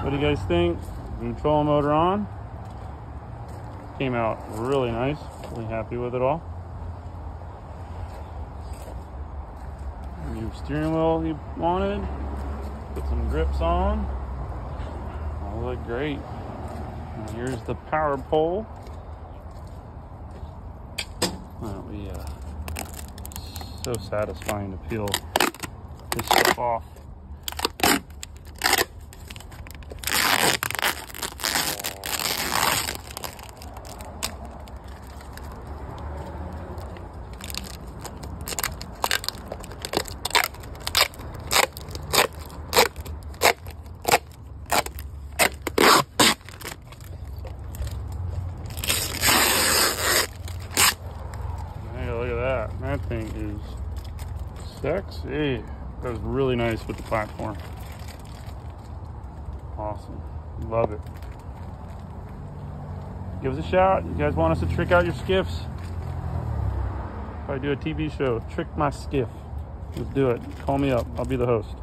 What do you guys think? Trolling motor on. Came out really nice. Really happy with it all. New steering wheel he wanted. Put some grips on. All look great. And here's the Powerpole. That'll be uh, so satisfying to peel this stuff off. That. Thing is sexy. That was really nice with the platform. Awesome. Love it. Give us a shout. You guys want us to trick out your skiffs? If I do a TV show, trick my skiff. Let's do it. Call me up. I'll be the host.